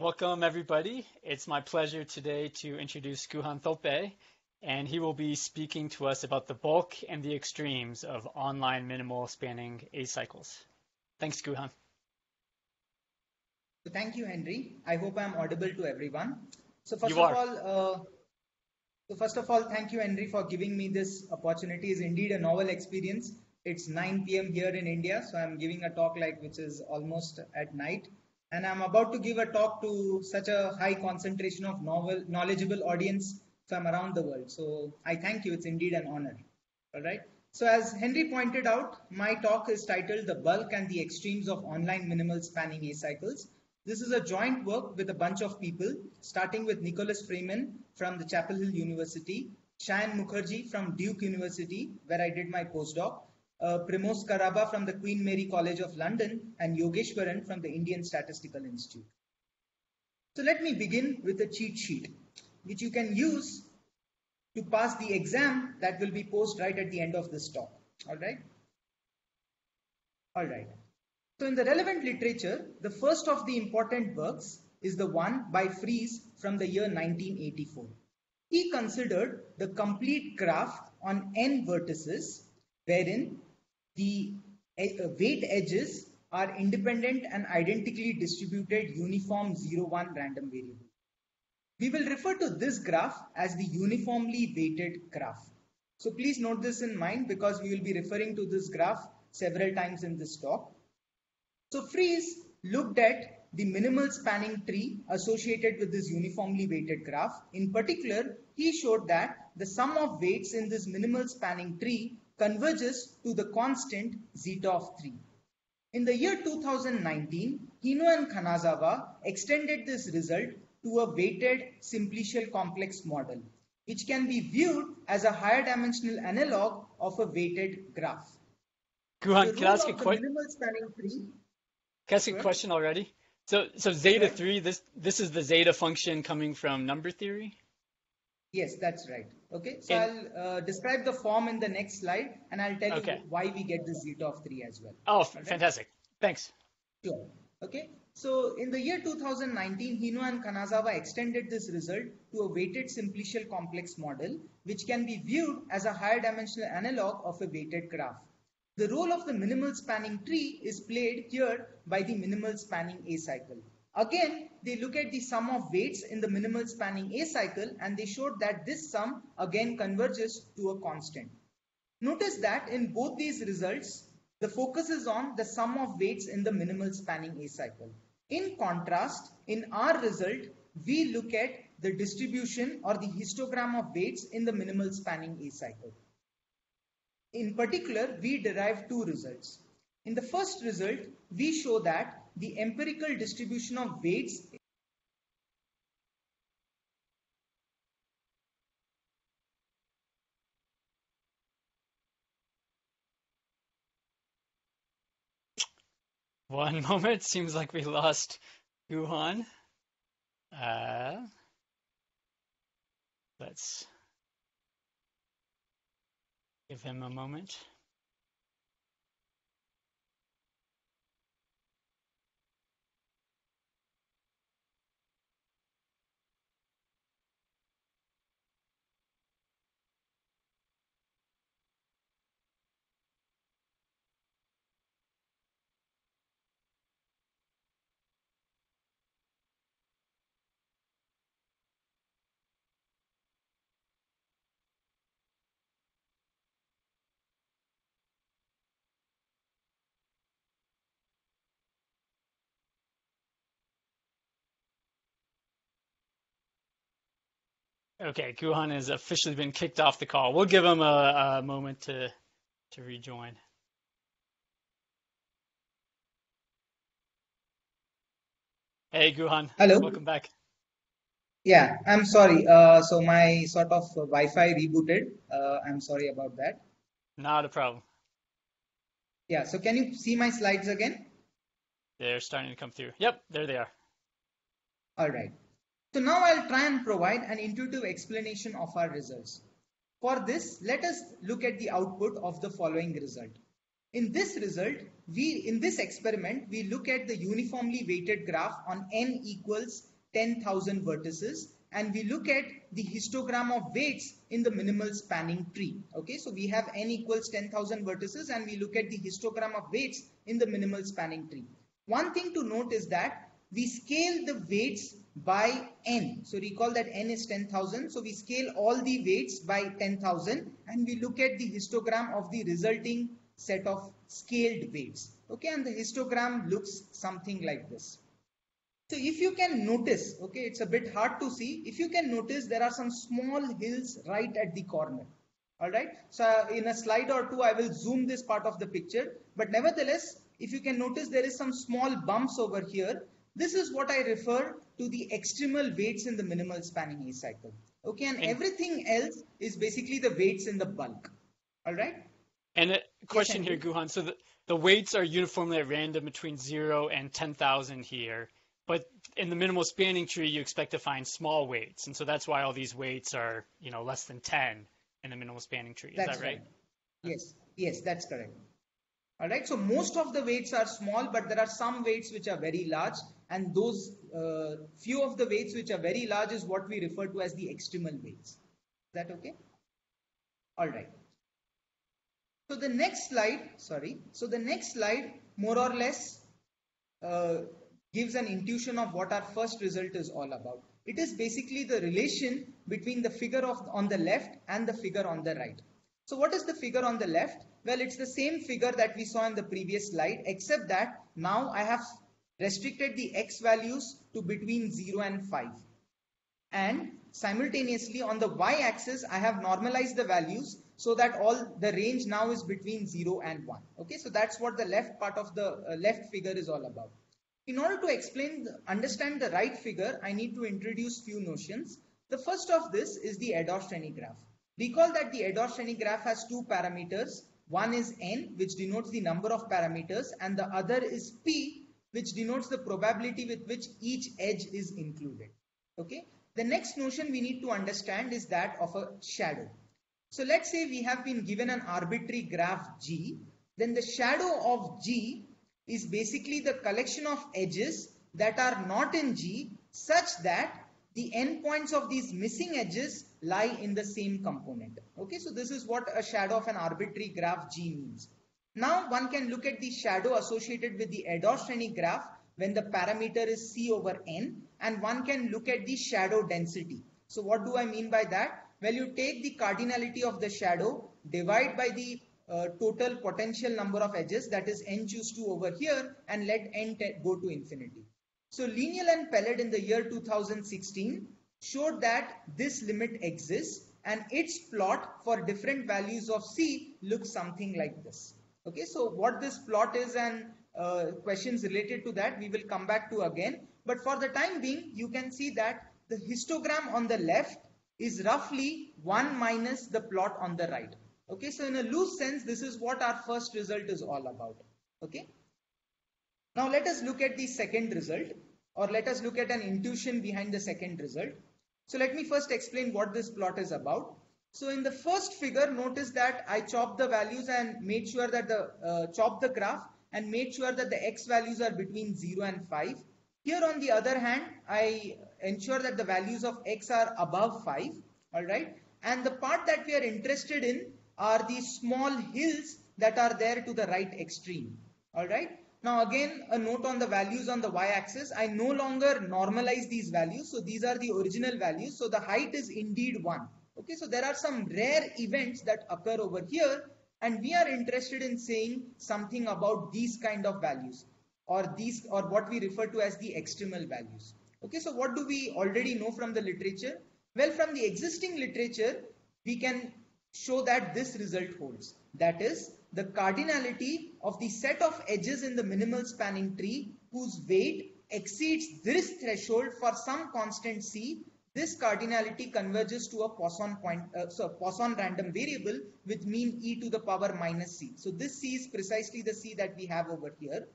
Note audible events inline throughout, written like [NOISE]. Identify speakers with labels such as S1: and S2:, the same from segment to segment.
S1: Welcome, everybody. It's my pleasure today to introduce Gugan Thoppe, and he will be speaking to us about the bulk and the extremes of online minimal spanning acycles. Thanks,
S2: Gugan. Thank you, Henry. I hope I'm audible to everyone. So first
S1: You
S2: of
S1: are.
S2: all, uh, so first of all, thank you, Henry, for giving me this opportunity. It's indeed a novel experience. It's 9 p.m. here in India, so I'm giving a talk like which is almost at night, and I'm about to give a talk to such a high concentration of novel, knowledgeable audience from around the world. So I thank you. It's indeed an honor. All right. So as Henry pointed out, my talk is titled "The Bulk and the Extremes of Online Minimal Spanning Acycles." This is a joint work with a bunch of people, starting with Nicholas Fraiman from the Chapel Hill University, Sayan Mukherjee from Duke University, where I did my postdoc, uh, Primoz Skraba from the Queen Mary College of London, and Yogeshwaran from the Indian Statistical Institute. So let me begin with a cheat sheet, which you can use to pass the exam that will be posted right at the end of this talk. All right. All right. So in the relevant literature, the first of the important works is the one by Frieze from the year 1984. He considered the complete graph on n vertices wherein the e- uh, weight edges are independent and identically distributed uniform 0-1 random variable. We will refer to this graph as the uniformly weighted graph. So please note this in mind because we will be referring to this graph several times in this talk. So Frieze looked at the minimal spanning tree associated with this uniformly weighted graph. In particular, he showed that the sum of weights in this minimal spanning tree converges to the constant zeta of 3. In the year 2019, Hino and Kanazawa extended this result to a weighted simplicial complex model, which can be viewed as a higher dimensional analog of a weighted graph. Gugan,
S1: can I ask a
S2: question? the
S1: quick?
S2: minimal spanning tree
S1: Can I ask a question already? So, so zeta
S2: Sure.
S1: three. This this is the zeta function coming from number theory.
S2: Yes, that's right. Okay, so
S1: And-
S2: I'll uh, describe the form in the next slide and I'll tell
S1: Okay.
S2: you why we get this zeta of 3 as well.
S1: Oh, fantastic! Thanks.
S2: Sure. Okay, so in the year 2019, Hino and Kanazawa extended this result to a weighted simplicial complex model, which can be viewed as a higher dimensional analog of a weighted graph. The role of the minimal spanning tree is played here by the minimal spanning acycle. Again, they look at the sum of weights in the minimal spanning acycle and they showed that this sum again converges to a constant. Notice that in both these results, the focus is on the sum of weights in the minimal spanning acycle. In contrast, in our result, we look at the distribution or the histogram of weights in the minimal spanning acycle. In particular, we derive two results. In the first result, we show that the empirical distribution of weights
S1: One [LAUGHS] moment. Seems like we lost Gugan. Uh, let's give him a moment. Okay, Gugan has officially been kicked off the call. We'll give him a, a moment to to rejoin. Hey, Gugan.
S2: Hello.
S1: Welcome back.
S2: Yeah, I'm sorry. Uh, so my sort of Wi-Fi rebooted. Uh, I'm sorry about that.
S1: Not a problem.
S2: Yeah, so can you see my slides again?
S1: They're starting to come through. Yep, there they are.
S2: All right. So now I'll try and provide an intuitive explanation of our results. For this, let us look at the output of the following result. In this result, we in this experiment, we look at the uniformly weighted graph on n equals 10,000 vertices and we look at the histogram of weights in the minimal spanning tree. Okay, so we have n equals 10,000 vertices and we look at the histogram of weights in the minimal spanning tree. One thing to note is that we scale the weights by n. So recall that n is 10,000. So we scale all the weights by 10,000 and we look at the histogram of the resulting set of scaled weights. Okay, and the histogram looks something like this. So if you can notice, okay, it's a bit hard to see. If you can notice, there are some small hills right at the corner. All right. So uh, in a slide or two, I will zoom this part of the picture. But nevertheless, if you can notice, there is some small bumps over here. This is what I refer to the extremal weights in the minimal spanning acycle. Okay, and, and everything else is basically the weights in the bulk. All right.
S1: And a question yes, here, Gugan. So the, the weights are uniformly at random between zero and 10,000 here. But in the minimal spanning tree, you expect to find small weights. And so that's why all these weights are, you know, less than 10 in the minimal spanning tree. Is
S2: that's
S1: that right?
S2: Yes. Yes, that's correct. All right. So most of the weights are small, but there are some weights which are very large. And those uh, few of the weights which are very large is what we refer to as the extremal weights. Is that okay? All right. So the next slide, sorry. So the next slide more or less uh, gives an intuition of what our first result is all about. It is basically the relation between the figure of on the left and the figure on the right. So what is the figure on the left? Well, it's the same figure that we saw in the previous slide, except that now I have restricted the x values to between 0 and 5. And simultaneously on the y-axis, I have normalized the values so that all the range now is between 0 and 1. Okay, so that's what the left part of the uh, left figure is all about. In order to explain, understand the right figure, I need to introduce few notions. The first of this is the Erdős-Rényi graph. Recall that the Erdős-Rényi graph has two parameters. One is n, which denotes the number of parameters, and the other is p, which denotes the probability with which each edge is included. Okay. The next notion we need to understand is that of a shadow. So let's say we have been given an arbitrary graph G, then the shadow of G is basically the collection of edges that are not in G such that the endpoints of these missing edges lie in the same component. Okay, so this is what a shadow of an arbitrary graph G means. Now one can look at the shadow associated with the Erdős-Rényi graph when the parameter is C over N and one can look at the shadow density. So what do I mean by that? Well, you take the cardinality of the shadow, divide by the uh, total potential number of edges, that is n choose 2 over here, and let n go to infinity. So Linial and Peled in the year 2016 showed that this limit exists and its plot for different values of c looks something like this. Okay, so what this plot is and uh, questions related to that we will come back to again. But for the time being, you can see that the histogram on the left is roughly 1 minus the plot on the right. Okay, so in a loose sense, this is what our first result is all about. Okay. Now let us look at the second result or let us look at an intuition behind the second result. So let me first explain what this plot is about. So in the first figure, notice that I chopped the values and made sure that the uh, chopped the graph and made sure that the x values are between 0 and 5. Here on the other hand, I ensure that the values of x are above 5 all right? And the part that we are interested in are the small hills that are there to the right extreme all right? Now again a note on the values on the y-axis. I no longer normalize these values. So these are the original values. So the height is indeed 1 okay so there are some rare events that occur over here and we are interested in saying something about these kind of values or these or what we refer to as the extremal values Okay, so what do we already know from the literature? Well, from the existing literature, we can show that this result holds. That is, the cardinality of the set of edges in the minimal spanning tree whose weight exceeds this threshold for some constant c, this cardinality converges to a Poisson point, uh, so Poisson random variable with mean e to the power minus c. So this c is precisely the c that we have over here.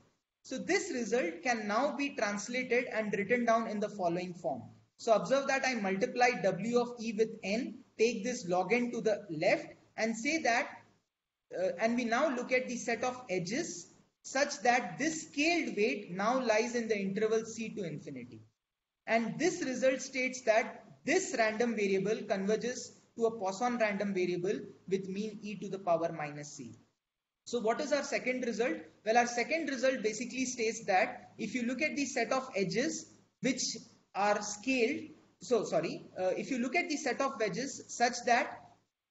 S2: So this result can now be translated and written down in the following form. So observe that I multiply W of E with N, take this log N to the left and say that uh, and we now look at the set of edges such that this scaled weight now lies in the interval c to infinity. And this result states that this random variable converges to a Poisson random variable with mean e to the power minus c. So what is our second result? Well, our second result basically states that if you look at the set of edges which are scaled, so sorry, uh, if you look at the set of edges such that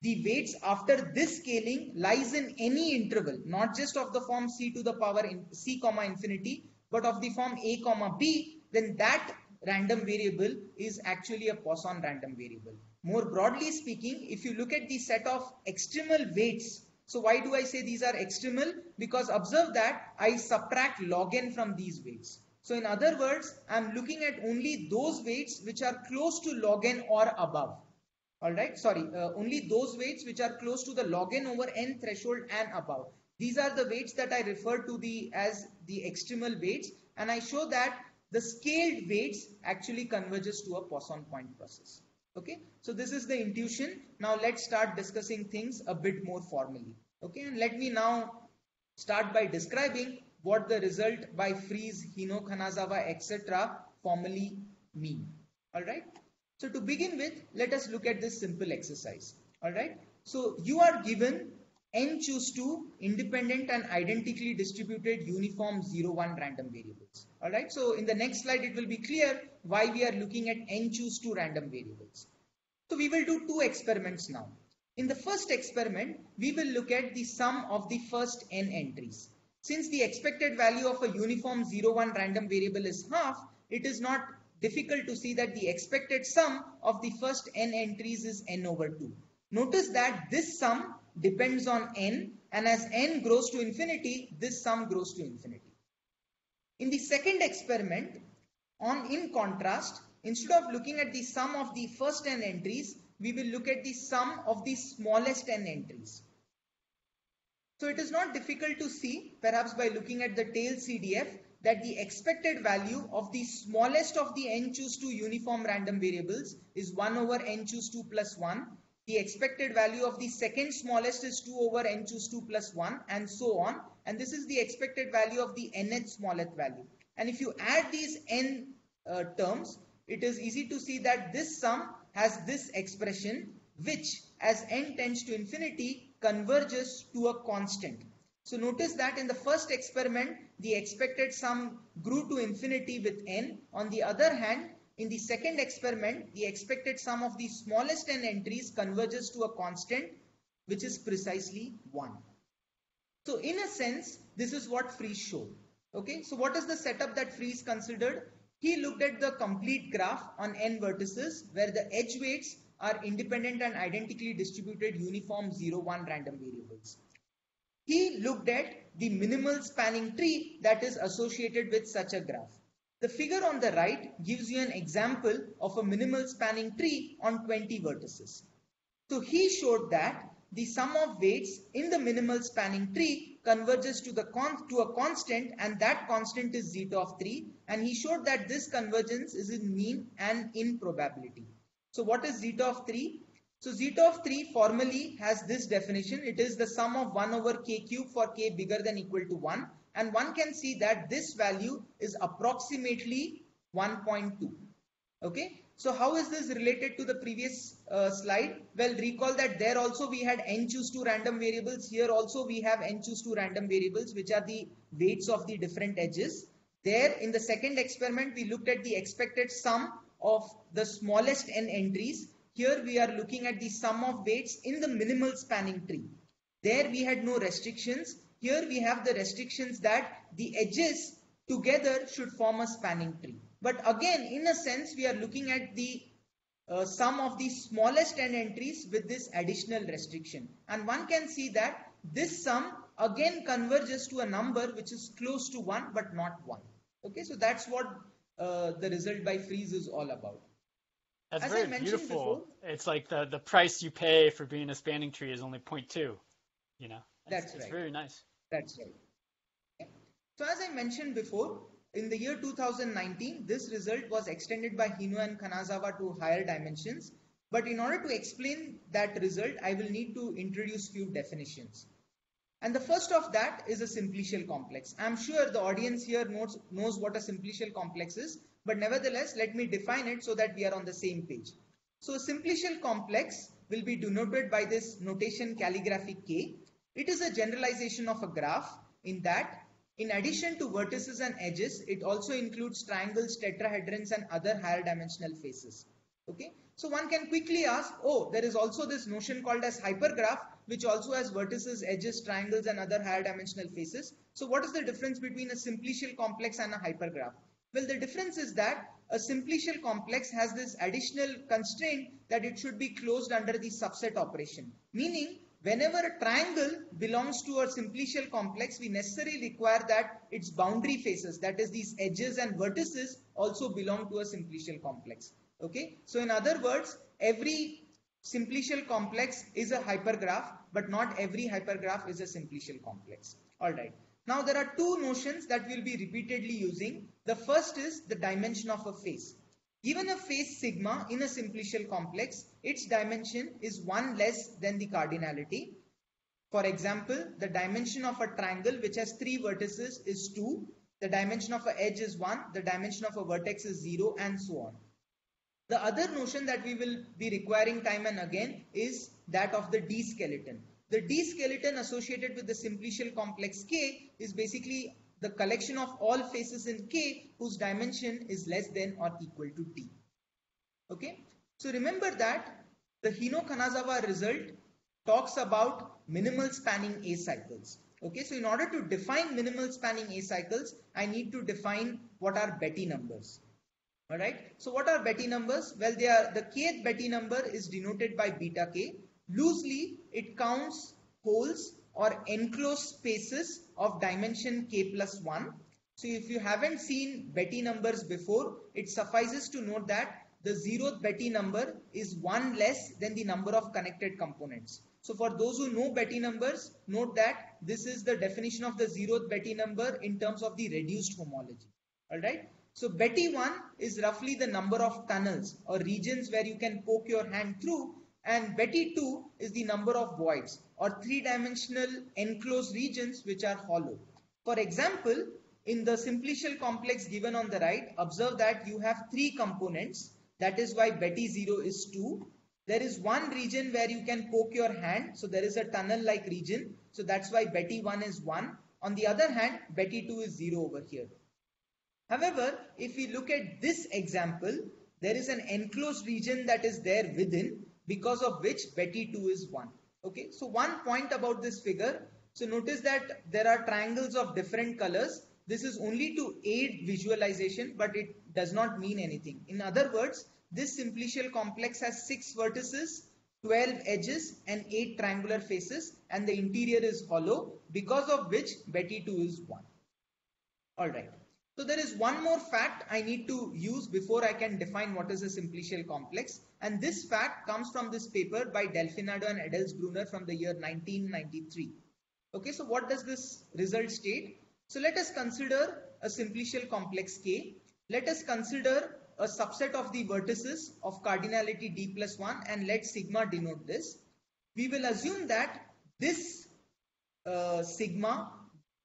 S2: the weights after this scaling lies in any interval, not just of the form c to the power in c comma infinity, but of the form a comma b, then that random variable is actually a Poisson random variable. More broadly speaking, if you look at the set of extremal weights so why do I say these are extremal? Because observe that I subtract log n from these weights. So in other words, I'm looking at only those weights which are close to log n or above. Alright, sorry, uh, only those weights which are close to the log n over n threshold and above. These are the weights that I refer to the as the extremal weights and I show that the scaled weights actually converges to a Poisson point process. Okay, so this is the intuition. Now let's start discussing things a bit more formally. Okay, and let me now start by describing what the result by Frieze, Hino, Kanazawa, etc. formally mean. Alright, so to begin with, let us look at this simple exercise. Alright, so you are given n choose 2 independent and identically distributed uniform 0 1 random variables. All right? So in the next slide it will be clear why we are looking at n choose 2 random variables. So we will do two experiments now. In the first experiment we will look at the sum of the first n entries. Since the expected value of a uniform 0 1 random variable is half it is not difficult to see that the expected sum of the first n entries is n over 2 notice that this sum depends on n and as n grows to infinity, this sum grows to infinity. In the second experiment, on in contrast, instead of looking at the sum of the first n entries, we will look at the sum of the smallest n entries. So it is not difficult to see, perhaps by looking at the tail CDF, that the expected value of the smallest of the n choose 2 uniform random variables is 1 over n choose 2 plus 1 the expected value of the second smallest is 2 over n choose 2 plus 1 and so on. And this is the expected value of the nth smallest value. And if you add these n uh, terms it is easy to see that this sum has this expression which as n tends to infinity converges to a constant. So notice that in the first experiment the expected sum grew to infinity with n. On the other hand in the second experiment, the expected sum of the smallest n entries converges to a constant which is precisely 1. So in a sense, this is what Frieze showed. Okay, so what is the setup that Frieze considered? He looked at the complete graph on n vertices where the edge weights are independent and identically distributed uniform 0, 1 random variables. He looked at the minimal spanning tree that is associated with such a graph. The figure on the right gives you an example of a minimal spanning tree on 20 vertices. So he showed that the sum of weights in the minimal spanning tree converges to, the to a constant and that constant is zeta of 3 and he showed that this convergence is in mean and in probability. So what is zeta of 3? So zeta of 3 formally has this definition. It is the sum of 1 over k cube for k bigger than equal to 1 and one can see that this value is approximately 1.2 okay? So how is this related to the previous uh, slide? Well recall that there also we had n choose 2 random variables. Here also we have n choose 2 random variables which are the weights of the different edges. There in the second experiment we looked at the expected sum of the smallest n entries. Here we are looking at the sum of weights in the minimal spanning tree. There we had no restrictions here we have the restrictions that the edges together should form a spanning tree. But again, in a sense, we are looking at the uh, sum of the smallest n entries with this additional restriction. And one can see that this sum again converges to a number which is close to 1 but not 1. Okay, so that's what uh, the result by Frieze is all about.
S1: That's As very beautiful. Before, it's like the, the price you pay for being a spanning tree is only 0.2, you know?
S2: That's, that's
S1: right. It's very nice.
S2: That's right. Okay. So as I mentioned before, in the year 2019, this result was extended by Hino and Kanazawa to higher dimensions. But in order to explain that result, I will need to introduce few definitions. And the first of that is a simplicial complex. I'm sure the audience here knows, knows what a simplicial complex is, but nevertheless, let me define it so that we are on the same page. So simplicial complex will be denoted by this notation calligraphy K. It is a generalization of a graph in that in addition to vertices and edges, it also includes triangles, tetrahedrons and other higher dimensional faces. Okay, so one can quickly ask, oh, there is also this notion called as hypergraph, which also has vertices, edges, triangles, and other higher dimensional faces. So what is the difference between a simplicial complex and a hypergraph? Well, the difference is that a simplicial complex has this additional constraint that it should be closed under the subset operation, meaning whenever a triangle belongs to a simplicial complex, we necessarily require that its boundary faces, that is these edges and vertices also belong to a simplicial complex. Okay, so in other words, every simplicial complex is a hypergraph, but not every hypergraph is a simplicial complex. All right. Now there are two notions that we'll be repeatedly using. The first is the dimension of a face. Given a face sigma in a simplicial complex, its dimension is one less than the cardinality. For example, the dimension of a triangle which has three vertices is 2, the dimension of an edge is 1, the dimension of a vertex is 0 and so on. The other notion that we will be requiring time and again is that of the D skeleton. The D skeleton associated with the simplicial complex K is basically the collection of all faces in K whose dimension is less than or equal to D. Okay, so remember that the Hino-Kanazawa result talks about minimal spanning acycles. Okay, so in order to define minimal spanning acycles, I need to define what are Betti numbers. All right. So what are Betti numbers? Well, they are the kth Betti number is denoted by beta k. Loosely, it counts holes or enclosed spaces of dimension k plus 1. So if you haven't seen Betti numbers before, it suffices to note that the zeroth Betti number is one less than the number of connected components. So for those who know Betti numbers, note that this is the definition of the zeroth Betti number in terms of the reduced homology. Alright. So Betti 1 is roughly the number of tunnels or regions where you can poke your hand through and Betti 2 is the number of voids or three-dimensional enclosed regions which are hollow. For example, in the simplicial complex given on the right, observe that you have three components. That is why Betti 0 is 2. There is one region where you can poke your hand. So there is a tunnel-like region. So that's why Betti 1 is 1. On the other hand, Betti 2 is 0 over here. However, if we look at this example, there is an enclosed region that is there within because of which Betti 2 is 1. Okay, so one point about this figure. So notice that there are triangles of different colors. This is only to aid visualization, but it does not mean anything. In other words, this simplicial complex has 6 vertices, 12 edges and 8 triangular faces and the interior is hollow because of which Betti 2 is 1. Alright. So there is one more fact I need to use before I can define what is a simplicial complex. And this fact comes from this paper by Delfinado and Edelsbrunner from the year 1993. Okay, so what does this result state? So let us consider a simplicial complex K. Let us consider a subset of the vertices of cardinality D plus 1 and let sigma denote this. We will assume that this uh, sigma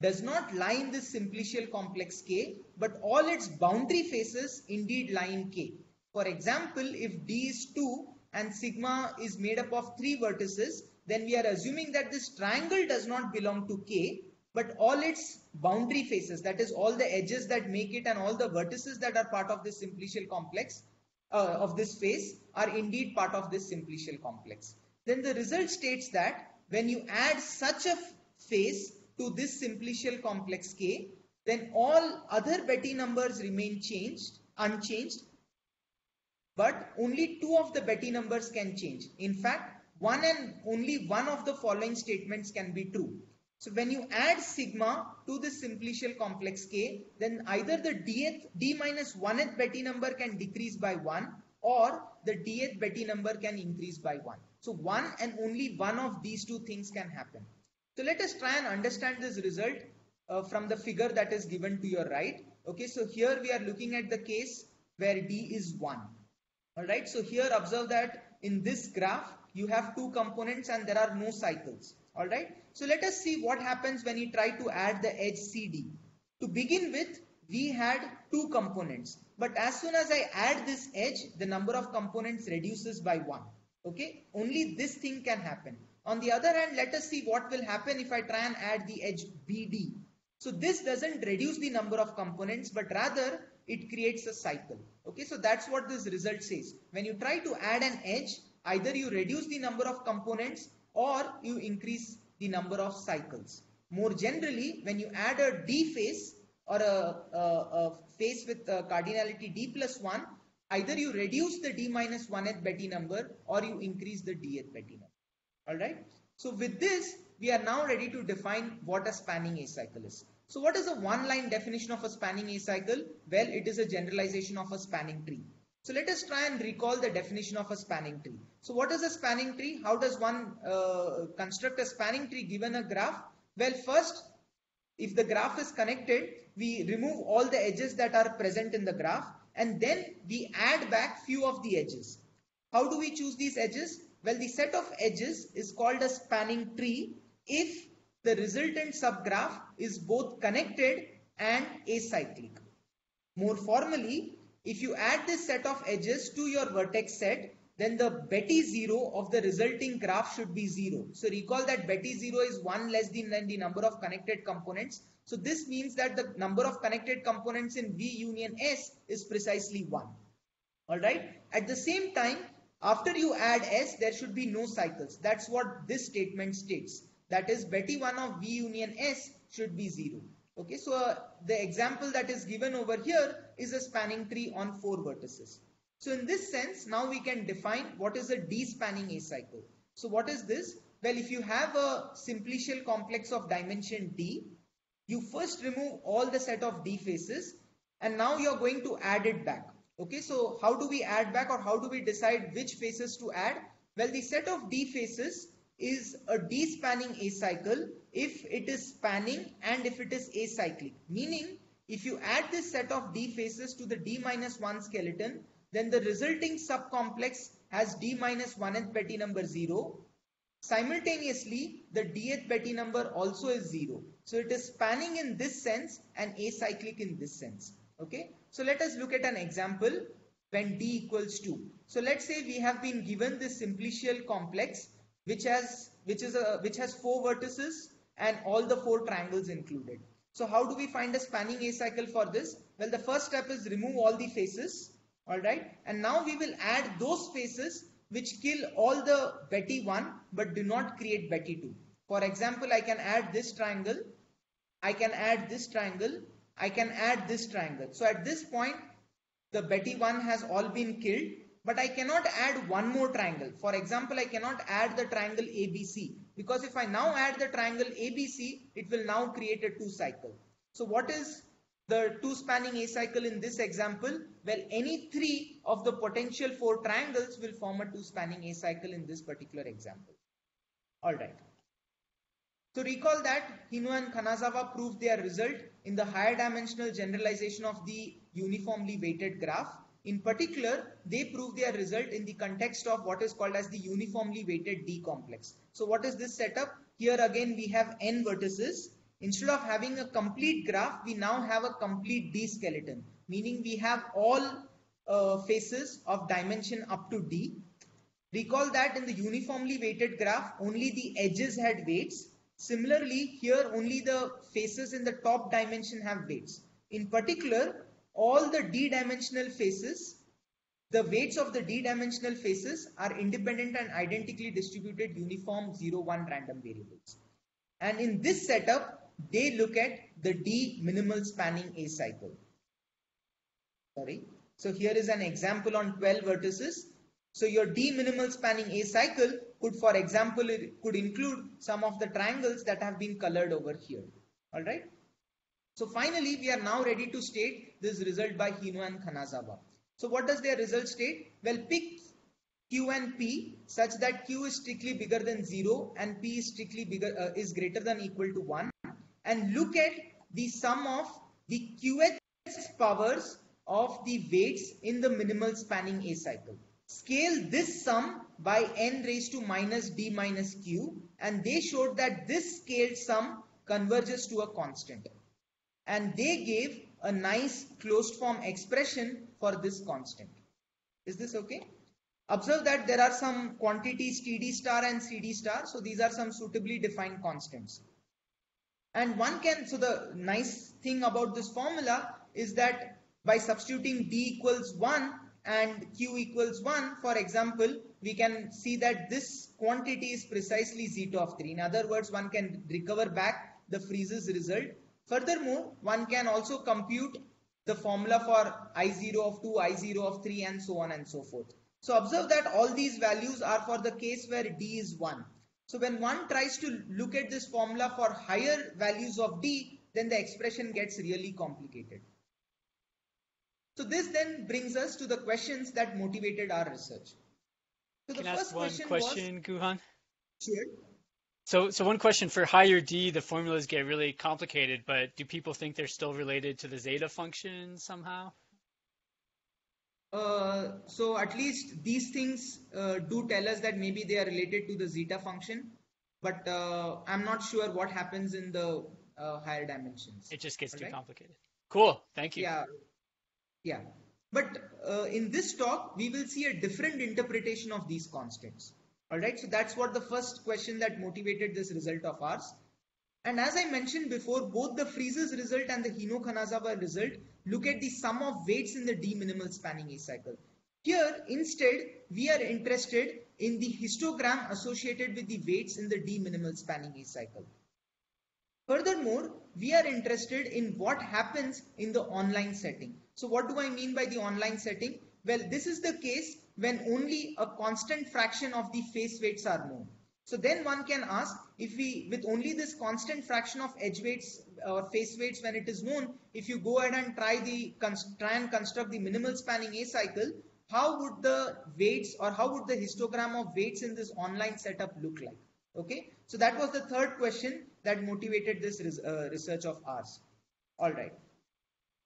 S2: does not lie in this simplicial complex K, but all its boundary faces indeed lie in K. For example, if D is 2 and sigma is made up of 3 vertices, then we are assuming that this triangle does not belong to K, but all its boundary faces, that is all the edges that make it and all the vertices that are part of this simplicial complex uh, of this face are indeed part of this simplicial complex. Then the result states that when you add such a face to this simplicial complex K, then all other Betti numbers remain changed, unchanged, but only two of the Betti numbers can change. In fact, one and only one of the following statements can be true. So when you add sigma to this simplicial complex K, then either the dth, d minus 1th Betti number can decrease by 1 or the dth Betti number can increase by 1. So one and only one of these two things can happen. So let us try and understand this result uh, from the figure that is given to your right. Okay, so here we are looking at the case where D is 1. Alright, so here observe that in this graph you have two components and there are no cycles. Alright, So let us see what happens when you try to add the edge CD. To begin with, we had two components, but as soon as I add this edge, the number of components reduces by one. Okay, only this thing can happen. On the other hand, let us see what will happen if I try and add the edge BD. So this doesn't reduce the number of components, but rather it creates a cycle. Okay, so that's what this result says. When you try to add an edge, either you reduce the number of components or you increase the number of cycles. More generally, when you add a D face or a, a, a face with a cardinality D plus 1, either you reduce the D minus 1th Betti number or you increase the D Dth Betti number. Alright. So with this, we are now ready to define what a spanning acycle is. So what is a one line definition of a spanning acycle? Well, it is a generalization of a spanning tree. So let us try and recall the definition of a spanning tree. So what is a spanning tree? How does one uh, construct a spanning tree given a graph? Well, first, if the graph is connected, we remove all the edges that are present in the graph and then we add back few of the edges. How do we choose these edges? Well, the set of edges is called a spanning tree if the resultant subgraph is both connected and acyclic. More formally, if you add this set of edges to your vertex set, then the Betti 0 of the resulting graph should be 0. So recall that Betti 0 is 1 less than the number of connected components. So this means that the number of connected components in V union S is precisely 1. Alright. At the same time, after you add S, there should be no cycles. That's what this statement states. That is Betti 1 of V union S should be 0. Okay, so uh, the example that is given over here is a spanning tree on four vertices. So in this sense, now we can define what is a D-spanning acycle. So what is this? Well, if you have a simplicial complex of dimension D, you first remove all the set of D faces and now you're going to add it back. Okay, so how do we add back or how do we decide which faces to add? Well, the set of D faces is a D-spanning acycle if it is spanning and if it is acyclic. Meaning, if you add this set of D faces to the D minus 1 skeleton, then the resulting subcomplex has D minus 1th Betti number 0. Simultaneously, the Dth Betti number also is 0. So it is spanning in this sense and acyclic in this sense. Okay. So let us look at an example when D equals 2. So let's say we have been given this simplicial complex which has which is a which has four vertices and all the four triangles included. So how do we find a spanning acycle for this? Well, the first step is remove all the faces. All right. And now we will add those faces which kill all the Betti 1 but do not create Betti 2. For example, I can add this triangle. I can add this triangle. I can add this triangle. So at this point, the Betti 1 has all been killed but I cannot add one more triangle. For example, I cannot add the triangle ABC because if I now add the triangle ABC, it will now create a two cycle. So what is the two spanning acycle in this example? Well, any three of the potential four triangles will form a two spanning acycle in this particular example. Alright. So recall that Hino and Kanazawa proved their result in the higher dimensional generalization of the uniformly weighted graph in particular, they prove their result in the context of what is called as the uniformly weighted D complex. So what is this setup? Here again we have n vertices. Instead of having a complete graph, we now have a complete D skeleton, meaning we have all uh, faces of dimension up to D. Recall that in the uniformly weighted graph, only the edges had weights. Similarly, here only the faces in the top dimension have weights. In particular, all the d-dimensional faces, the weights of the d-dimensional faces are independent and identically distributed uniform 0, 1 random variables. And in this setup, they look at the d minimal spanning acycle. Sorry. So here is an example on 12 vertices. So your d minimal spanning acycle could, for example, could include some of the triangles that have been colored over here. All right. So finally, we are now ready to state this result by Hino and Kanazawa. So what does their result state? Well, pick Q and P such that Q is strictly bigger than 0 and P is strictly bigger uh, is greater than equal to 1 and look at the sum of the QH powers of the weights in the minimal spanning acycle. Scale this sum by n raised to minus d minus q and they showed that this scaled sum converges to a constant and they gave a nice closed form expression for this constant. Is this okay? Observe that there are some quantities TD star and CD star. So these are some suitably defined constants. And one can, so the nice thing about this formula is that by substituting D equals 1 and Q equals 1, for example, we can see that this quantity is precisely zeta of 3. In other words, one can recover back the Frieze's result Furthermore, one can also compute the formula for I0 of 2, I0 of 3 and so on and so forth. So observe that all these values are for the case where D is 1. So when one tries to look at this formula for higher values of D, then the expression gets really complicated. So this then brings us to the questions that motivated our research.
S1: So the Can first question, question was, Gugan?
S2: Sure.
S1: So, so one question for higher D, the formulas get really complicated, but do people think they're still related to the zeta function somehow?
S2: Uh, so at least these things uh, do tell us that maybe they are related to the zeta function, but uh, I'm not sure what happens in the uh, higher dimensions.
S1: It just gets too complicated. Cool. Thank you.
S2: Yeah. Yeah. But uh, in this talk, we will see a different interpretation of these constants. Alright, so that's what the first question that motivated this result of ours. And as I mentioned before, both the Frieze's result and the Hino-Kanazawa result look at the sum of weights in the D minimal spanning acycle. Here, instead, we are interested in the histogram associated with the weights in the D minimal spanning acycle. Furthermore, we are interested in what happens in the online setting. So what do I mean by the online setting? Well, this is the case when only a constant fraction of the face weights are known. So then one can ask if we, with only this constant fraction of edge weights or face weights when it is known, if you go ahead and try the try and construct the minimal spanning acycle, how would the weights or how would the histogram of weights in this online setup look like? Okay, so that was the third question that motivated this res uh, research of ours. All right.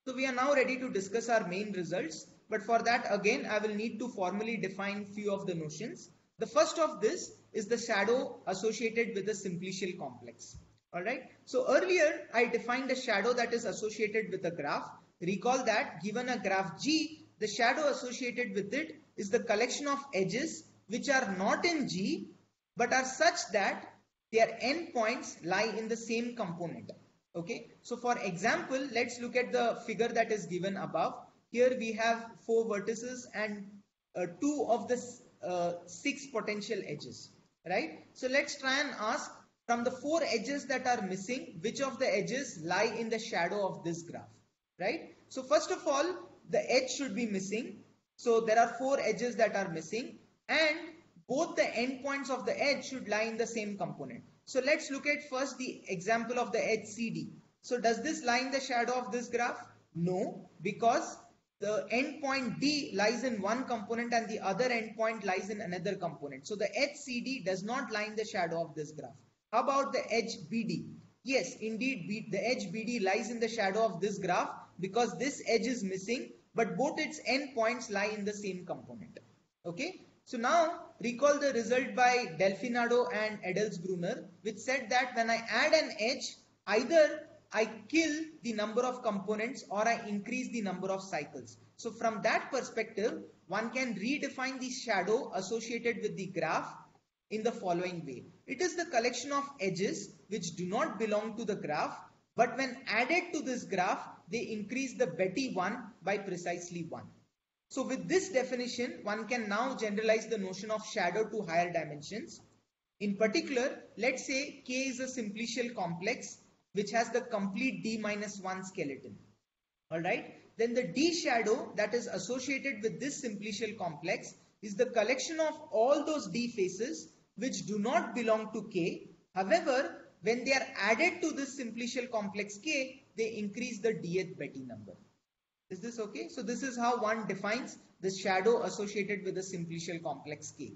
S2: So we are now ready to discuss our main results. But for that, again, I will need to formally define few of the notions. The first of this is the shadow associated with the simplicial complex. Alright, so earlier I defined a shadow that is associated with a graph. Recall that given a graph G, the shadow associated with it is the collection of edges which are not in G but are such that their endpoints lie in the same component. Okay, so for example, let's look at the figure that is given above. Here we have four vertices and uh, two of the uh, six potential edges, right? So let's try and ask from the four edges that are missing, which of the edges lie in the shadow of this graph, right? So first of all, the edge should be missing. So there are four edges that are missing and both the endpoints of the edge should lie in the same component. So let's look at first the example of the edge CD. So does this lie in the shadow of this graph? No, because the endpoint D lies in one component and the other endpoint lies in another component. So the edge CD does not lie in the shadow of this graph. How about the edge BD? Yes, indeed, B, the edge BD lies in the shadow of this graph because this edge is missing, but both its endpoints lie in the same component. Okay, so now recall the result by Delfinado and Edelsbrunner, which said that when I add an edge, either I kill the number of components or I increase the number of cycles. So from that perspective, one can redefine the shadow associated with the graph in the following way. It is the collection of edges which do not belong to the graph, but when added to this graph, they increase the Betti one by precisely one. So with this definition, one can now generalize the notion of shadow to higher dimensions. In particular, let's say K is a simplicial complex which has the complete D minus 1 skeleton. Alright, then the D shadow that is associated with this simplicial complex is the collection of all those D faces which do not belong to K. However, when they are added to this simplicial complex K, they increase the Dth Betti number. Is this okay? So this is how one defines the shadow associated with the simplicial complex K.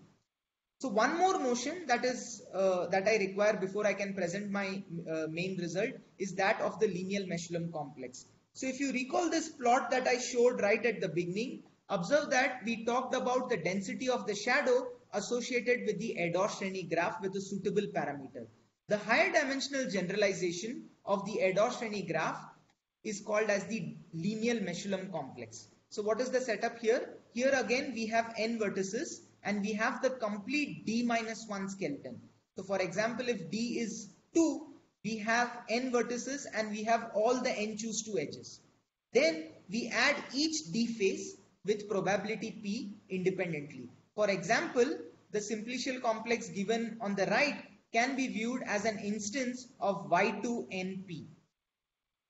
S2: So one more notion that is uh, that I require before I can present my uh, main result is that of the Linial-Meshulam complex. So if you recall this plot that I showed right at the beginning, observe that we talked about the density of the shadow associated with the Erdős-Rényi graph with a suitable parameter. The higher dimensional generalization of the Erdős-Rényi graph is called as the Linial-Meshulam complex. So what is the setup here? Here again we have n vertices and we have the complete d minus 1 skeleton. So for example if d is 2 we have n vertices and we have all the n choose 2 edges. Then we add each d face with probability p independently. For example, the simplicial complex given on the right can be viewed as an instance of y2np.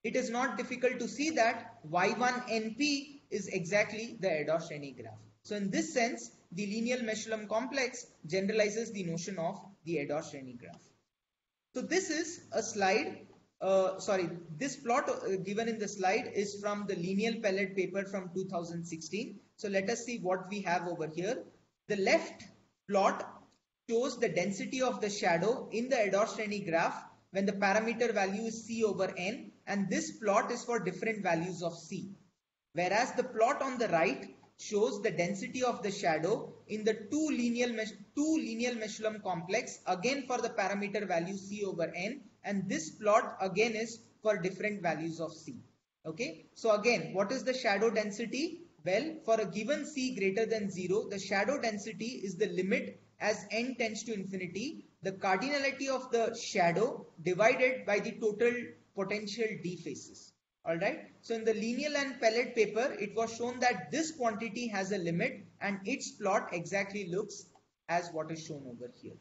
S2: It is not difficult to see that y1np is exactly the Erdős-Rényi graph. So in this sense, the Linial-Meshulam complex generalizes the notion of the Erdős-Rényi graph. So this is a slide, uh, sorry, this plot uh, given in the slide is from the Linial Peled paper from 2016. So let us see what we have over here. The left plot shows the density of the shadow in the Erdős-Rényi graph when the parameter value is C over N and this plot is for different values of C. Whereas the plot on the right shows the density of the shadow in the two Linial, two Linial-Meshulam complex again for the parameter value C over N and this plot again is for different values of C. Okay, so again what is the shadow density? Well, for a given C greater than 0, the shadow density is the limit as n tends to infinity, the cardinality of the shadow divided by the total potential d faces. Alright, so in the Linial and Peled paper, it was shown that this quantity has a limit and its plot exactly looks as what is shown over here.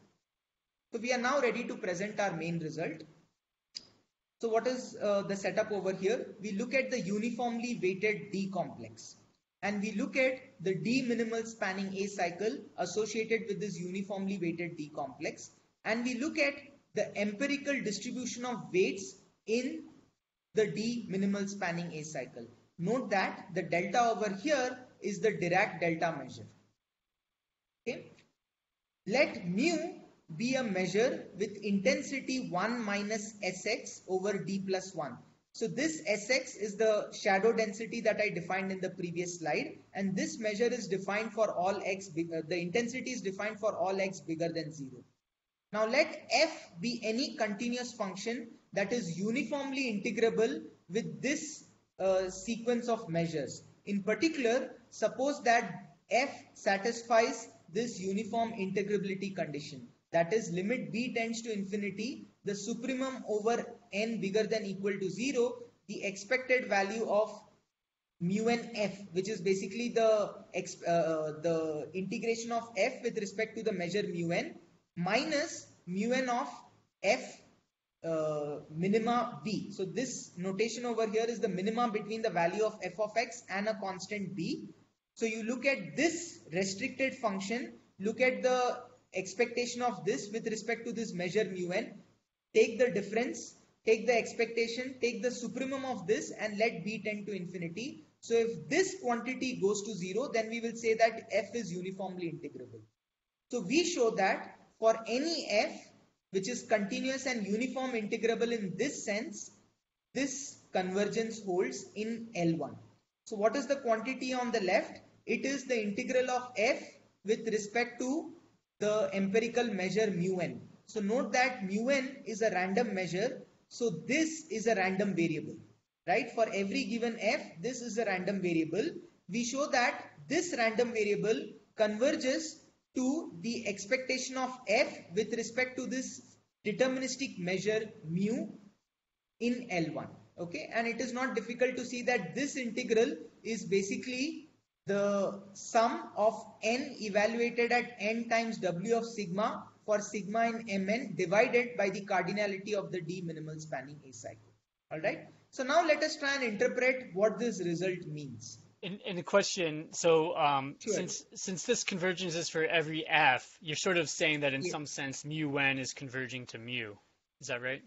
S2: So we are now ready to present our main result. So what is uh, the setup over here? We look at the uniformly weighted D complex and we look at the D minimal spanning acycle associated with this uniformly weighted D complex and we look at the empirical distribution of weights in the D minimal spanning acycle. Note that the delta over here is the Dirac delta measure. Okay. Let mu be a measure with intensity 1 minus Sx over D plus 1. So this Sx is the shadow density that I defined in the previous slide and this measure is defined for all x, uh, the intensity is defined for all x bigger than 0. Now let f be any continuous function that is uniformly integrable with this uh, sequence of measures. In particular, suppose that f satisfies this uniform integrability condition that is limit b tends to infinity the supremum over n bigger than equal to 0, the expected value of mu n f, which is basically the, uh, the integration of f with respect to the measure mu n minus mu n of f uh, minima b. So this notation over here is the minima between the value of f of x and a constant b. So you look at this restricted function, look at the expectation of this with respect to this measure mu n take the difference, take the expectation, take the supremum of this and let b tend to infinity. So if this quantity goes to 0, then we will say that f is uniformly integrable. So we show that for any f which is continuous and uniform integrable in this sense, this convergence holds in L1. So what is the quantity on the left? It is the integral of f with respect to the empirical measure mu n. So note that mu n is a random measure. So this is a random variable, right? For every given f, this is a random variable. We show that this random variable converges to the expectation of f with respect to this deterministic measure mu in L1. Okay, and it is not difficult to see that this integral is basically the sum of n evaluated at n times w of sigma for sigma in Mn divided by the cardinality of the D minimal spanning acycle. Alright. So now let us try and interpret what this result means.
S1: In, in the question, so um, sure. since since this convergence is for every f, you're sort of saying that in some sense mu n is converging to mu. Is that right?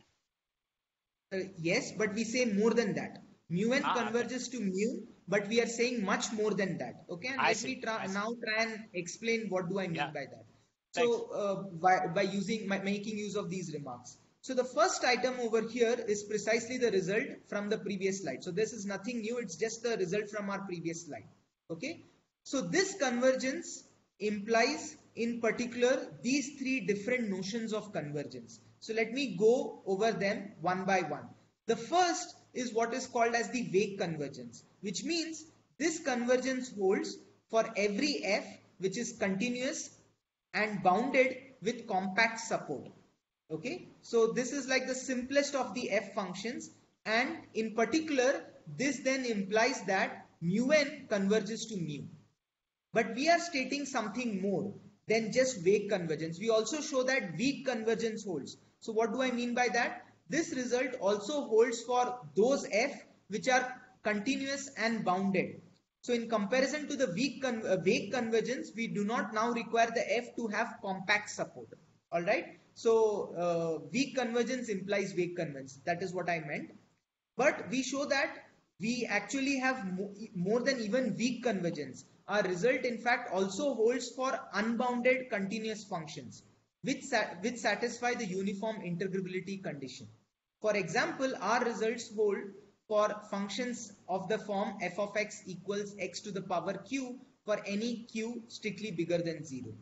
S2: Uh, yes, but we say more than that. Mu n ah, converges okay. to mu, but we are saying much more than that. Okay, and I let see. me try, now try and explain what do I mean yeah. by that. So uh, by, by using by making use of these remarks. So the first item over here is precisely the result from the previous slide. So this is nothing new. It's just the result from our previous slide. Okay. So this convergence implies in particular these three different notions of convergence. So let me go over them one by one. The first is what is called as the vague convergence, which means this convergence holds for every f which is continuous and bounded with compact support. Okay, so this is like the simplest of the f functions and in particular this then implies that mu n converges to mu. But we are stating something more than just vague convergence. We also show that weak convergence holds. So what do I mean by that? This result also holds for those f which are continuous and bounded. So in comparison to the weak con uh, vague convergence, we do not now require the f to have compact support. All right. So uh, weak convergence implies weak convergence. That is what I meant. But we show that we actually have mo more than even weak convergence. Our result in fact also holds for unbounded continuous functions which, which satisfy the uniform integrability condition. For example, our results hold for functions of the form f of x equals x to the power q for any q strictly bigger than 0.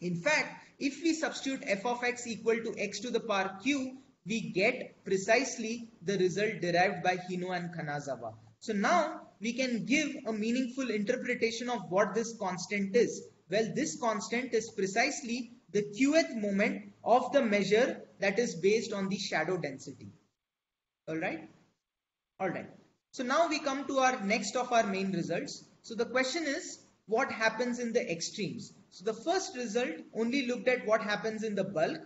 S2: In fact, if we substitute f of x equal to x to the power q, we get precisely the result derived by Hino and Kanazawa. So now we can give a meaningful interpretation of what this constant is. Well, this constant is precisely the qth moment of the measure that is based on the shadow density. All right. All right. So now we come to our next of our main results. So the question is what happens in the extremes. So the first result only looked at what happens in the bulk.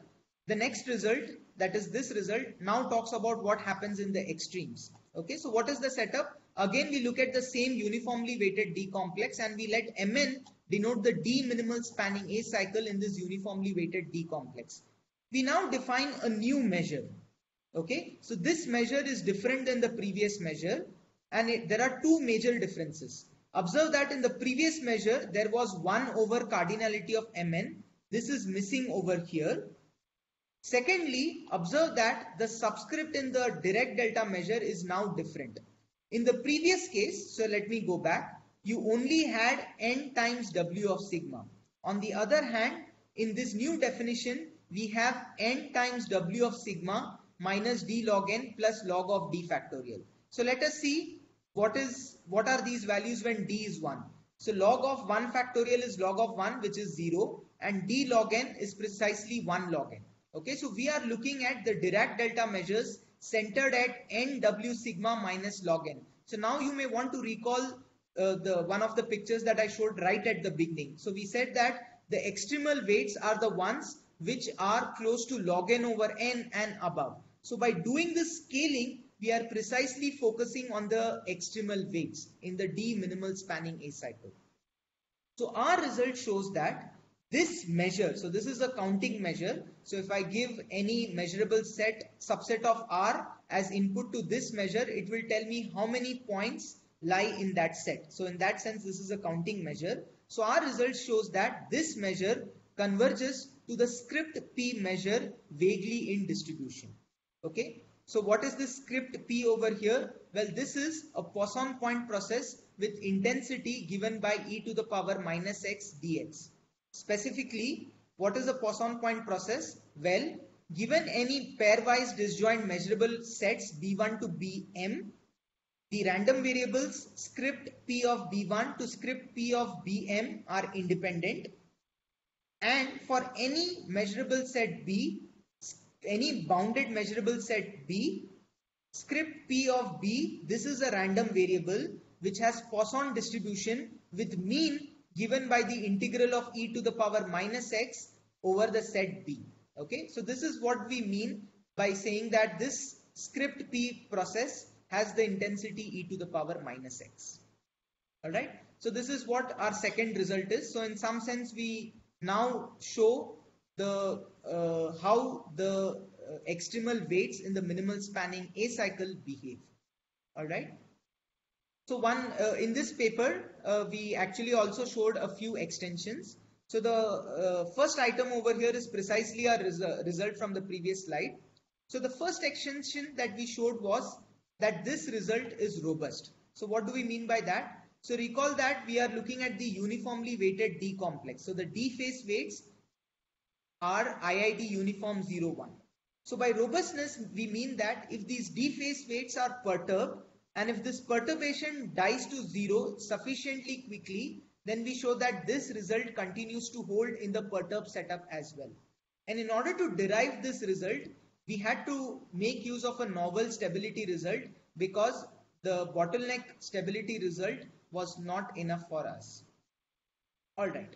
S2: The next result that is this result now talks about what happens in the extremes. Okay, so what is the setup? Again, we look at the same uniformly weighted D complex and we let Mn denote the D minimal spanning acycle in this uniformly weighted D complex. We now define a new measure. Okay, so this measure is different than the previous measure and it, there are two major differences. Observe that in the previous measure, there was 1 over cardinality of Mn. This is missing over here. Secondly, observe that the subscript in the Dirac delta measure is now different. In the previous case, so let me go back, you only had n times w of sigma. On the other hand, in this new definition, we have n times w of sigma minus d log n plus log of d factorial. So let us see what is what are these values when d is 1. So log of 1 factorial is log of 1 which is 0 and d log n is precisely 1 log n. Okay, so we are looking at the Dirac delta measures centered at nw sigma minus log n. So now you may want to recall uh, the one of the pictures that I showed right at the beginning. So we said that the extremal weights are the ones which are close to log n over n and above. So by doing this scaling, we are precisely focusing on the extremal weights in the D minimal spanning acycle. So our result shows that this measure, so this is a counting measure. So if I give any measurable set subset of R as input to this measure, it will tell me how many points lie in that set. So in that sense, this is a counting measure. So our result shows that this measure converges to the script P measure vaguely in distribution. Okay. So what is this script P over here? Well, this is a Poisson point process with intensity given by e to the power minus x dx. Specifically, what is a Poisson point process? Well, given any pairwise disjoint measurable sets B1 to Bm, the random variables script P of B1 to script P of Bm are independent. And for any measurable set B, any bounded measurable set B, script P of B, this is a random variable which has Poisson distribution with mean given by the integral of e to the power minus x over the set b. Okay, so this is what we mean by saying that this script p process has the intensity e to the power minus x. Alright, so this is what our second result is. So in some sense we now show the uh, how the uh, extremal weights in the minimal spanning acycle behave. Alright. So one uh, in this paper, uh, we actually also showed a few extensions. So the uh, first item over here is precisely a resu result from the previous slide. So the first extension that we showed was that this result is robust. So what do we mean by that? So recall that we are looking at the uniformly weighted D complex. So the D face weights are IID uniform 01. So by robustness, we mean that if these D face weights are perturbed and if this perturbation dies to zero sufficiently quickly, then we show that this result continues to hold in the perturbed setup as well. And in order to derive this result, we had to make use of a novel stability result because the bottleneck stability result was not enough for us. Alright,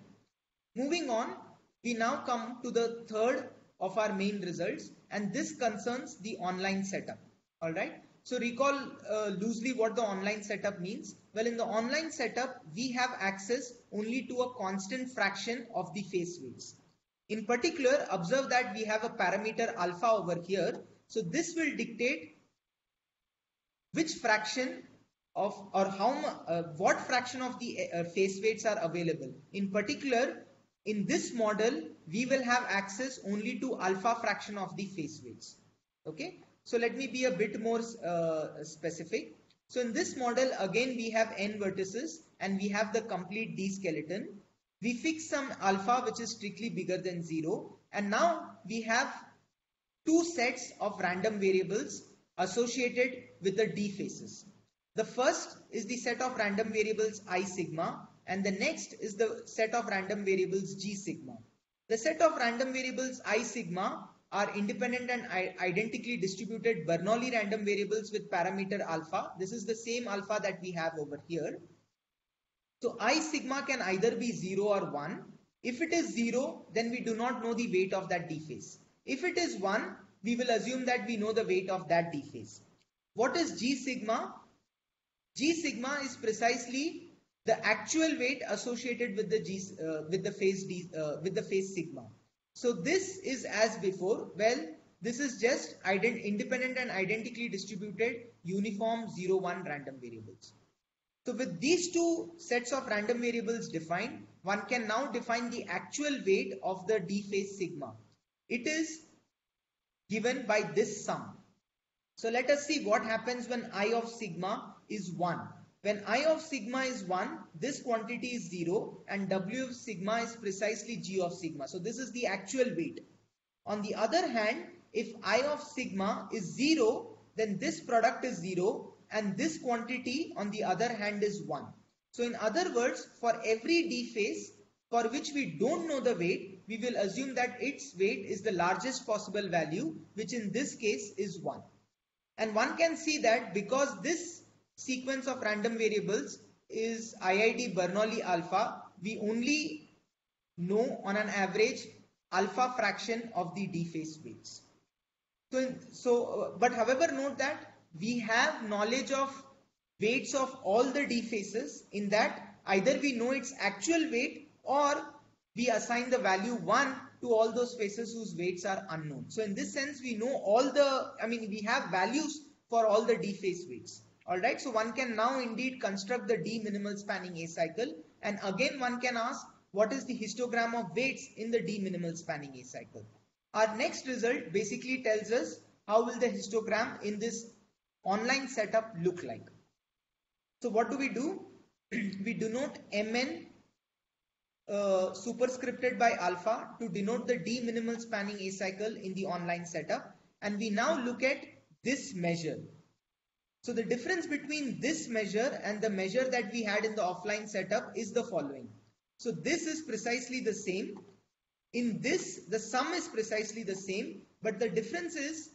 S2: moving on, we now come to the third of our main results and this concerns the online setup. Alright, so recall uh, loosely what the online setup means. Well, in the online setup, we have access only to a constant fraction of the face weights. In particular, observe that we have a parameter alpha over here. So this will dictate which fraction of or how uh, what fraction of the uh, face weights are available. In particular, in this model, we will have access only to alpha fraction of the face weights. Okay, so let me be a bit more uh, specific. So in this model, again, we have n vertices and we have the complete D skeleton. We fix some alpha which is strictly bigger than zero. And now we have two sets of random variables associated with the D faces. The first is the set of random variables I sigma and the next is the set of random variables G sigma. The set of random variables I sigma are independent and identically distributed Bernoulli random variables with parameter alpha. This is the same alpha that we have over here. So I sigma can either be 0 or 1. If it is 0, then we do not know the weight of that D face. If it is 1, we will assume that we know the weight of that D face. What is G sigma? G sigma is precisely the actual weight associated with the G uh, with the face D uh, with the face sigma. So this is as before. Well, this is just independent and identically distributed uniform 0 1 random variables. So with these two sets of random variables defined, one can now define the actual weight of the D face sigma. It is given by this sum. So let us see what happens when I of sigma is 1. When I of sigma is 1, this quantity is 0 and W of sigma is precisely G of sigma. So this is the actual weight. On the other hand, if I of sigma is 0, then this product is 0 and this quantity on the other hand is 1. So in other words, for every D face for which we don't know the weight, we will assume that its weight is the largest possible value, which in this case is 1. And one can see that because this sequence of random variables is IID Bernoulli alpha, we only know on an average alpha fraction of the D weights. So, so uh, but however note that we have knowledge of weights of all the D in that either we know its actual weight or we assign the value 1 to all those faces whose weights are unknown. So in this sense we know all the, I mean we have values for all the D weights. Alright, so one can now indeed construct the D minimal spanning acycle and again one can ask what is the histogram of weights in the D minimal spanning acycle. Our next result basically tells us how will the histogram in this online setup look like. So what do we do? [CLEARS THROAT] we denote Mn uh, superscripted by alpha to denote the D minimal spanning acycle in the online setup and we now look at this measure so the difference between this measure and the measure that we had in the offline setup is the following. So this is precisely the same. In this, the sum is precisely the same, but the difference is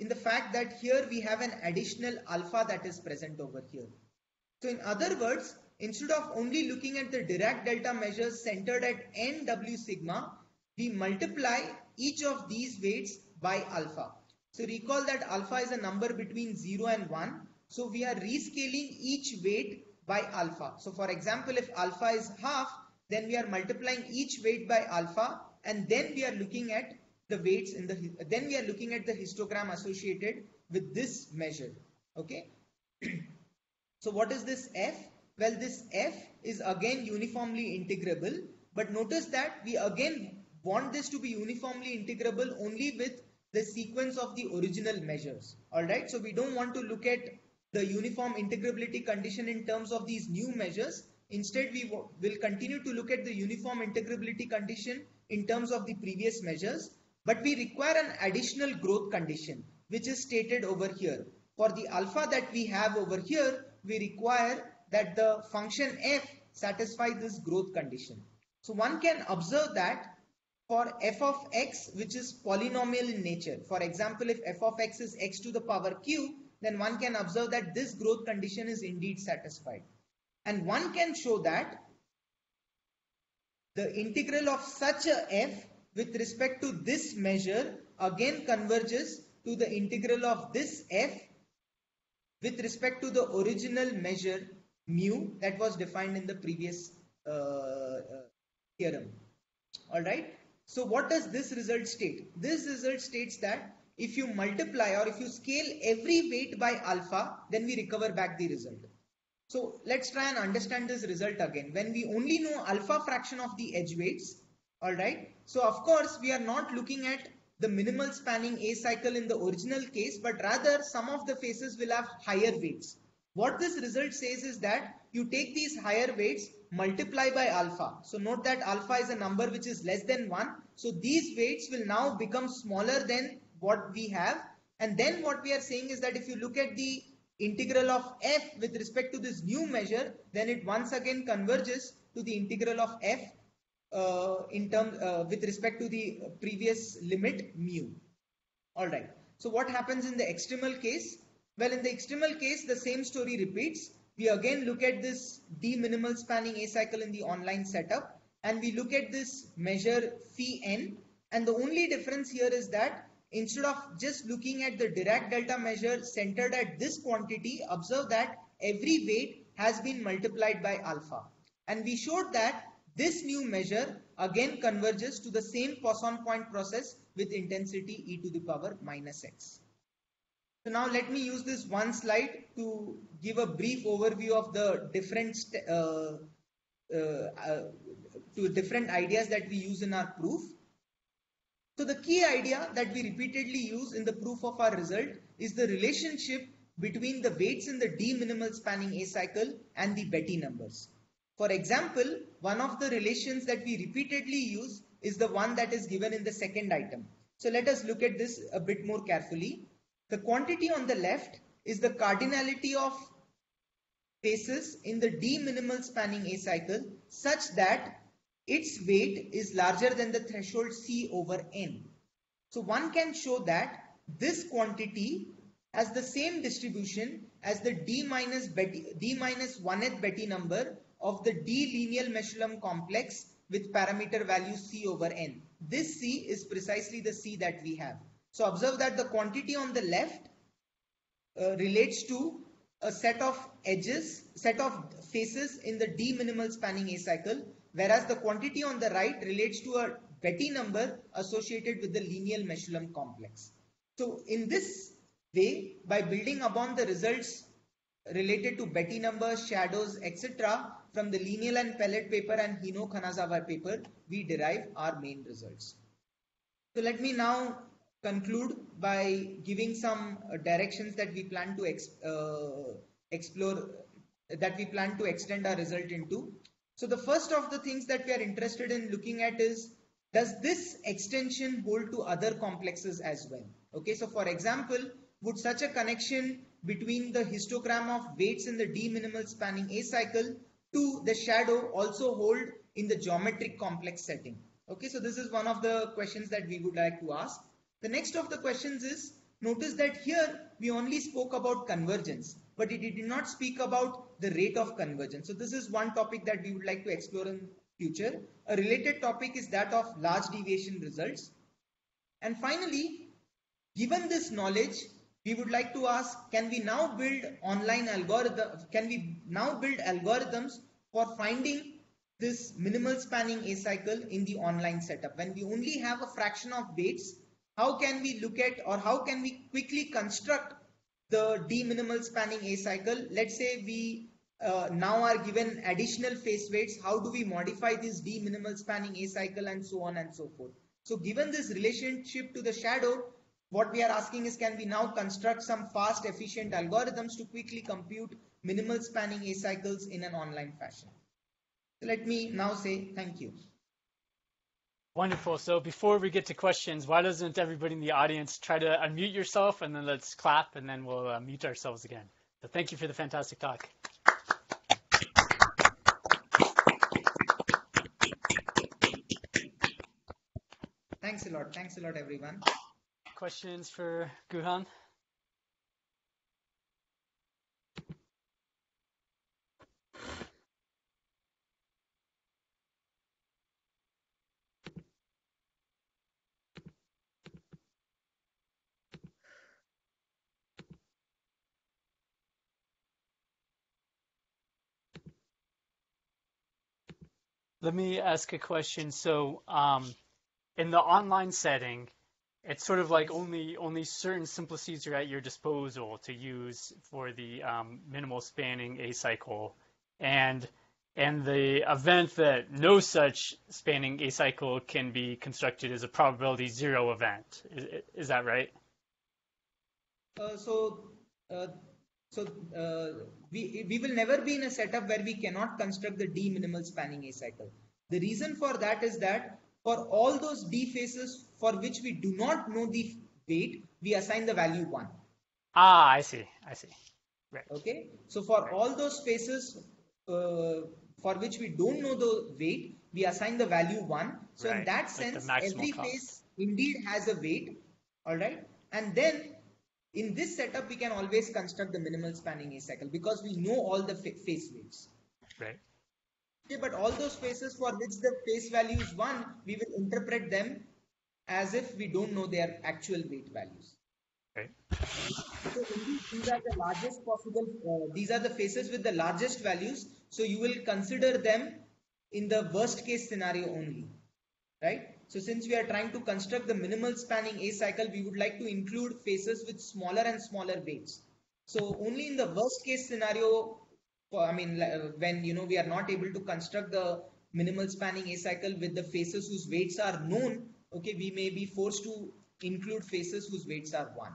S2: in the fact that here we have an additional alpha that is present over here. So in other words, instead of only looking at the Dirac delta measures centered at n w sigma, we multiply each of these weights by alpha. So recall that alpha is a number between 0 and 1 so we are rescaling each weight by alpha. So for example, if alpha is half, then we are multiplying each weight by alpha and then we are looking at the weights in the, then we are looking at the histogram associated with this measure. Okay. [CLEARS THROAT] so what is this F? Well, this F is again uniformly integrable, but notice that we again want this to be uniformly integrable only with the sequence of the original measures. Alright, so we don't want to look at the uniform integrability condition in terms of these new measures. Instead, we will continue to look at the uniform integrability condition in terms of the previous measures, but we require an additional growth condition, which is stated over here. For the alpha that we have over here, we require that the function f satisfy this growth condition. So one can observe that for f of x, which is polynomial in nature. For example, if f of x is x to the power q, then one can observe that this growth condition is indeed satisfied. And one can show that the integral of such a f with respect to this measure again converges to the integral of this f with respect to the original measure mu that was defined in the previous uh, uh, theorem. Alright. So what does this result state? This result states that if you multiply or if you scale every weight by alpha, then we recover back the result. So let's try and understand this result again. When we only know alpha fraction of the edge weights, alright. So of course we are not looking at the minimal spanning acycle in the original case, but rather some of the faces will have higher weights. What this result says is that you take these higher weights, multiply by alpha. So note that alpha is a number which is less than 1. So these weights will now become smaller than what we have. And then what we are saying is that if you look at the integral of f with respect to this new measure, then it once again converges to the integral of f uh, in term uh, with respect to the previous limit mu. All right. So what happens in the extremal case? Well, in the extremal case, the same story repeats. We again look at this d minimal spanning acycle in the online setup and we look at this measure phi n and the only difference here is that Instead of just looking at the Dirac delta measure centered at this quantity, observe that every weight has been multiplied by alpha. And we showed that this new measure again converges to the same Poisson point process with intensity e to the power minus x. So now let me use this one slide to give a brief overview of the different uh, uh, uh, to different ideas that we use in our proof. So the key idea that we repeatedly use in the proof of our result is the relationship between the weights in the D minimal spanning acycle and the Betti numbers. For example, one of the relations that we repeatedly use is the one that is given in the second item. So let us look at this a bit more carefully. The quantity on the left is the cardinality of faces in the D minimal spanning acycle such that its weight is larger than the threshold C over N. So one can show that this quantity has the same distribution as the D minus Betti, D minus 1th Betti number of the D Linial-Meshulam complex with parameter value C over N. This C is precisely the C that we have. So observe that the quantity on the left uh, relates to a set of edges, set of faces in the D minimal spanning acycle whereas the quantity on the right relates to a Betti number associated with the Linial-Meshulam complex. So in this way, by building upon the results related to Betti numbers, shadows, etc. from the Linial and Peled paper and Hino Kanazawa paper, we derive our main results. So let me now conclude by giving some uh, directions that we plan to ex uh, explore, that we plan to extend our result into. So the first of the things that we are interested in looking at is, does this extension hold to other complexes as well? Okay, so for example, would such a connection between the histogram of weights in the D minimal spanning acycle to the shadow also hold in the geometric complex setting? Okay, so this is one of the questions that we would like to ask. The next of the questions is, notice that here we only spoke about convergence but it did not speak about the rate of convergence. So this is one topic that we would like to explore in future. A related topic is that of large deviation results. And finally, given this knowledge, we would like to ask, can we now build online algorithms, can we now build algorithms for finding this minimal spanning acycle in the online setup? When we only have a fraction of weights, how can we look at or how can we quickly construct the D minimal spanning acycle. Let's say we uh, now are given additional face weights. How do we modify this D minimal spanning acycle and so on and so forth. So given this relationship to the shadow, what we are asking is can we now construct some fast efficient algorithms to quickly compute minimal spanning acycles in an online fashion. So let me now say thank you.
S1: Wonderful. So before we get to questions, why doesn't everybody in the audience try to unmute yourself and then let's clap and then we'll uh, mute ourselves again. So thank you for the fantastic talk.
S2: Thanks a lot. Thanks a lot, everyone.
S1: Questions for Gugan? Let me ask a question. So, um, in the online setting, it's sort of like only only certain simplices are at your disposal to use for the um, minimal spanning acycle, and and the event that no such spanning acycle can be constructed is a probability zero event. Is, is that right?
S2: Uh, so, uh, so uh, we we will never be in a setup where we cannot construct the D minimal spanning acycle. The reason for that is that for all those D faces for which we do not know the weight, we assign the value 1.
S1: Ah, I see. I see. Right.
S2: Okay. So for right. all those faces uh, for which we don't know the weight, we assign the value 1. So right. in that sense, like every cost. face indeed has a weight. All right. And then in this setup, we can always construct the minimal spanning acycle because we know all the face weights.
S1: Right.
S2: Okay, but all those spaces for which the face value is 1, we will interpret them as if we don't know their actual weight values.
S1: Right.
S2: So these are the largest possible, uh, these are the faces with the largest values. So you will consider them in the worst case scenario only, right? So since we are trying to construct the minimal spanning acycle, we would like to include faces with smaller and smaller weights. So only in the worst case scenario, I mean, when you know we are not able to construct the minimal spanning acycle with the faces whose weights are known, okay, we may be forced to include faces whose weights are one.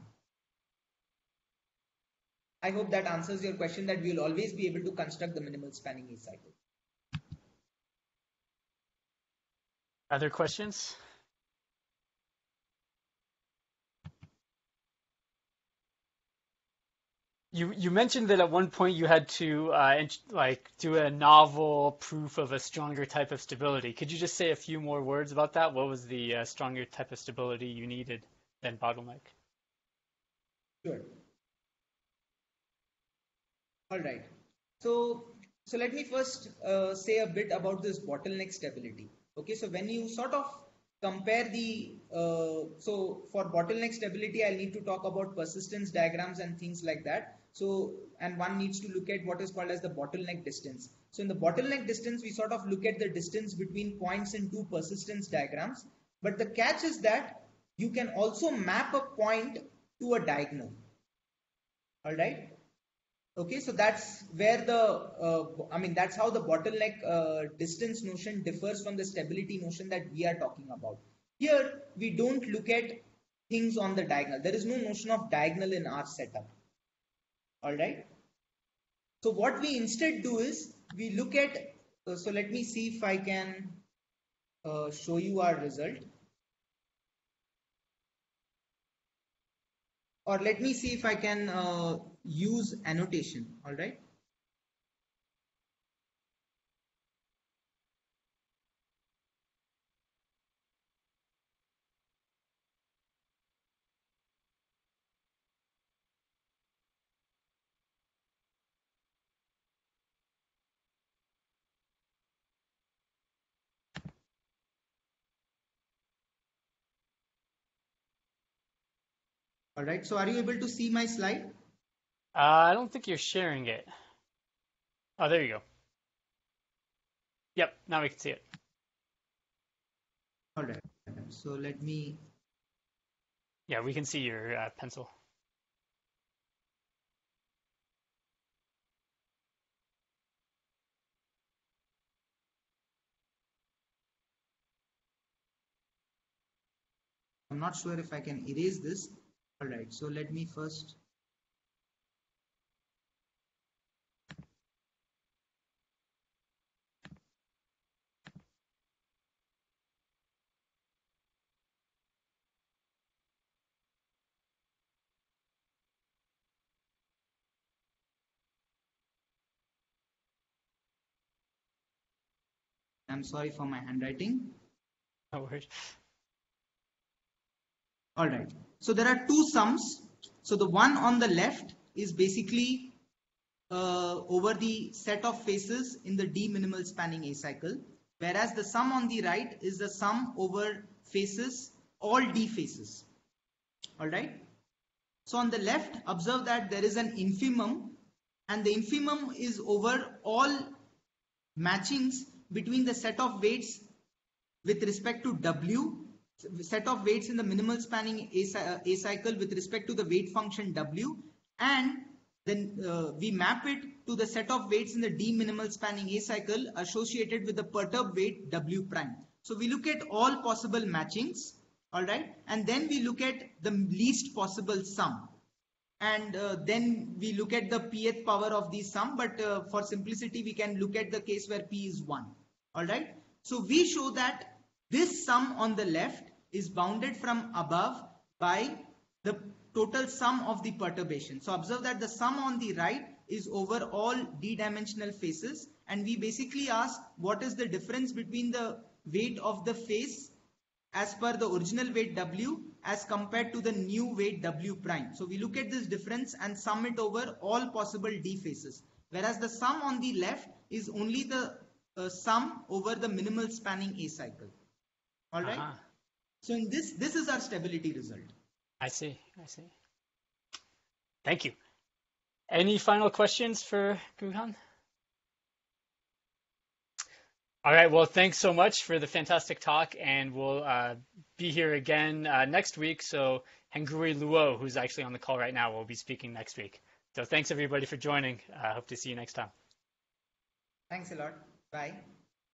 S2: I hope that answers your question that we will always be able to construct the minimal spanning acycle.
S1: Other questions? You you mentioned that at one point you had to uh, like do a novel proof of a stronger type of stability. Could you just say a few more words about that? What was the uh, stronger type of stability you needed than bottleneck?
S2: Sure. All right. So so let me first uh, say a bit about this bottleneck stability. Okay, so when you sort of compare the uh, so for bottleneck stability i'll need to talk about persistence diagrams and things like that so, and one needs to look at what is called as the bottleneck distance. So in the bottleneck distance, we sort of look at the distance between points in two persistence diagrams. But the catch is that you can also map a point to a diagonal. All right. Okay, so that's where the, uh, I mean, that's how the bottleneck uh, distance notion differs from the stability notion that we are talking about. Here, we don't look at things on the diagonal. There is no notion of diagonal in our setup all right so what we instead do is we look at uh, so let me see if I can uh, show you our result. Or let me see if I can uh, use annotation. All right All right, so are you able to see my slide?
S1: Uh, I don't think you're sharing it. Oh, there you go. Yep, now we can see it.
S2: All right, so let me.
S1: Yeah, we can see your uh, pencil.
S2: I'm not sure if I can erase this. All right, so let me first I'm sorry for my handwriting.
S1: No worries.
S2: All right. So there are two sums. So the one on the left is basically uh, over the set of faces in the D minimal spanning acycle, whereas the sum on the right is the sum over faces, all D faces. All right. So on the left, observe that there is an infimum and the infimum is over all matchings between the set of weights with respect to W, set of weights in the minimal spanning A, acycle with respect to the weight function W, and then uh, we map it to the set of weights in the D minimal spanning acycle associated with the perturbed weight W prime. So we look at all possible matchings, all right, and then we look at the least possible sum and uh, then we look at the pth power of the sum but uh, for simplicity we can look at the case where p is 1 all right so we show that this sum on the left is bounded from above by the total sum of the perturbation so observe that the sum on the right is over all d-dimensional faces and we basically ask what is the difference between the weight of the face as per the original weight w as compared to the new weight W prime. So we look at this difference and sum it over all possible D faces. Whereas the sum on the left is only the uh, sum over the minimal spanning acycle. All right. uh -huh. So in this, this is our stability result.
S1: I see. I see. Thank you. Any final questions for Gugan? All right. Well, thanks so much for the fantastic talk, and we'll uh, be here again uh, next week. So Hengrui Luo, who's actually on the call right now, will be speaking next week. So thanks everybody for joining. I uh, hope to see you next time.
S2: Thanks a lot. Bye.